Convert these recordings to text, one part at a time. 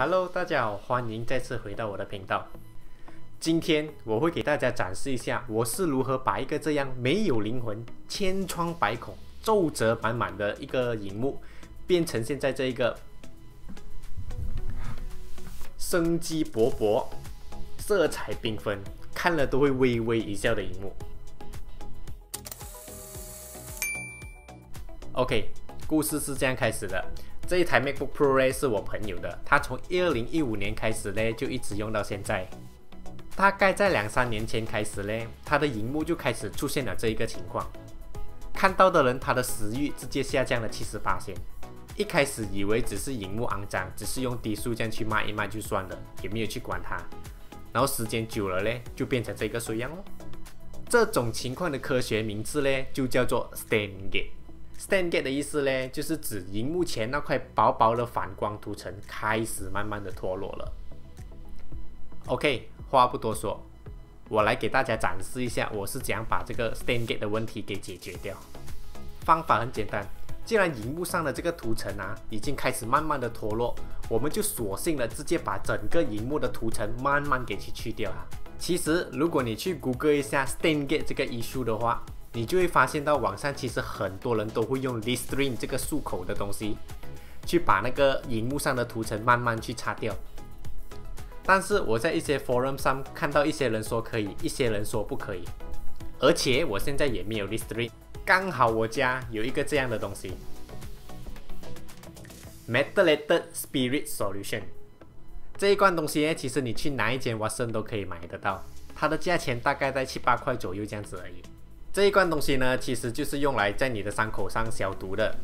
Hello，大家好，欢迎再次回到我的频道。今天我会给大家展示一下我是如何把一个这样没有灵魂、千疮百孔、皱褶满满的一个荧幕，变成现在这一个生机勃勃、色彩缤纷、看了都会微微一笑的荧幕。OK，故事是这样开始的。这一台 MacBook Pro 呢是我朋友的，他从二零一五年开始呢就一直用到现在。大概在两三年前开始呢，他的荧幕就开始出现了这一个情况。看到的人他的食欲直接下降了七十八线。一开始以为只是荧幕肮脏，只是用低速这样去抹一抹就算了，也没有去管它。然后时间久了呢，就变成这个衰样哦。这种情况的科学名字呢，就叫做 Stain Gate。Stain Gate 的意思呢，就是指荧幕前那块薄薄的反光涂层开始慢慢的脱落了。OK，话不多说，我来给大家展示一下我是怎样把这个 Stain Gate 的问题给解决掉。方法很简单，既然荧幕上的这个涂层啊已经开始慢慢的脱落，我们就索性的直接把整个荧幕的涂层慢慢给去去掉啊。其实如果你去谷歌一下 Stain Gate 这个艺术的话，你就会发现到网上其实很多人都会用 Listerine 这个漱口的东西，去把那个荧幕上的涂层慢慢去擦掉。但是我在一些 forum 上看到一些人说可以，一些人说不可以。而且我现在也没有 Listerine，刚好我家有一个这样的东西，Methylated Spirit Solution。这一罐东西呢，其实你去哪一间 Watson 都可以买得到，它的价钱大概在七八块左右这样子而已。这一罐东西呢，其实就是用来在你的伤口上消毒的，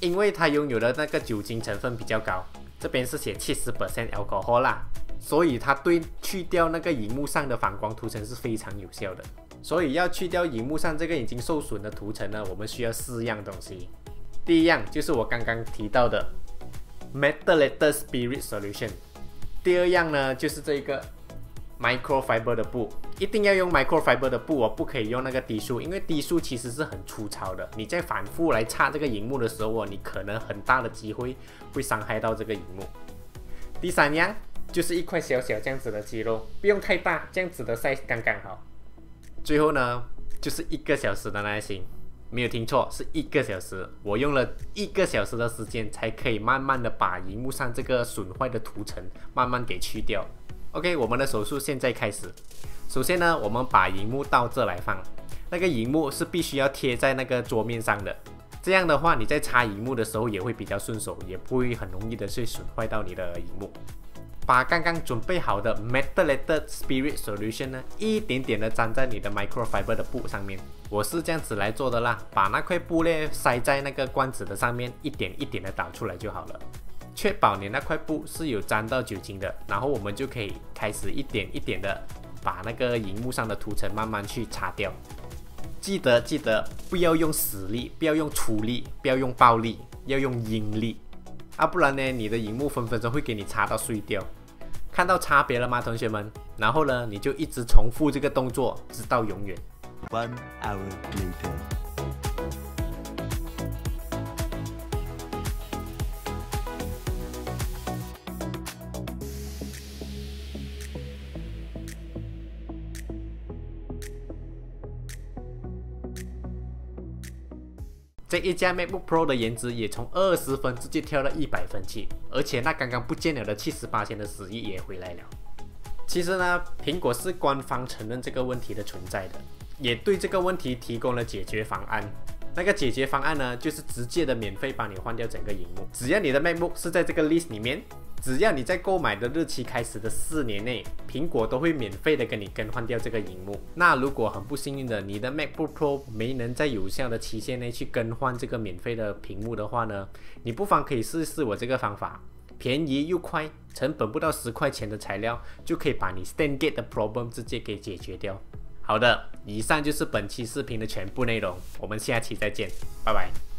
因为它拥有的那个酒精成分比较高，这边是写七十 percent alcohol 啦，所以它对去掉那个荧幕上的反光涂层是非常有效的。所以要去掉荧幕上这个已经受损的涂层呢，我们需要四样东西。第一样就是我刚刚提到的 methylated spirit solution，第二样呢就是这个。microfiber 的布一定要用 microfiber 的布哦，不可以用那个低速，因为低速其实是很粗糙的。你在反复来擦这个荧幕的时候哦，你可能很大的机会会伤害到这个荧幕。第三样就是一块小小这样子的肌肉，不用太大，这样子的 size 刚刚好。最后呢，就是一个小时的耐心，没有听错，是一个小时。我用了一个小时的时间，才可以慢慢的把荧幕上这个损坏的涂层慢慢给去掉。OK，我们的手术现在开始。首先呢，我们把荧幕到这来放，那个荧幕是必须要贴在那个桌面上的。这样的话，你在擦荧幕的时候也会比较顺手，也不会很容易的去损坏到你的荧幕。把刚刚准备好的 Methylated Spirit Solution 呢，一点点的粘在你的 Microfiber 的布上面。我是这样子来做的啦，把那块布呢塞在那个罐子的上面，一点一点的倒出来就好了。确保你那块布是有沾到酒精的，然后我们就可以开始一点一点的把那个荧幕上的涂层慢慢去擦掉。记得记得不要用死力，不要用粗力，不要用暴力，要用阴力啊，不然呢你的荧幕分分钟会给你擦到碎掉。看到差别了吗，同学们？然后呢你就一直重复这个动作，直到永远。One hour later. 这一架 MacBook Pro 的颜值也从二十分直接跳到一百分去，而且那刚刚不见了的七十八千的十亿也回来了。其实呢，苹果是官方承认这个问题的存在的，也对这个问题提供了解决方案。那个解决方案呢，就是直接的免费帮你换掉整个荧幕，只要你的 MacBook 是在这个 list 里面。只要你在购买的日期开始的四年内，苹果都会免费的跟你更换掉这个荧幕。那如果很不幸运的，你的 MacBook Pro 没能在有效的期限内去更换这个免费的屏幕的话呢，你不妨可以试试我这个方法，便宜又快，成本不到十块钱的材料就可以把你 Stand Gate 的 problem 直接给解决掉。好的，以上就是本期视频的全部内容，我们下期再见，拜拜。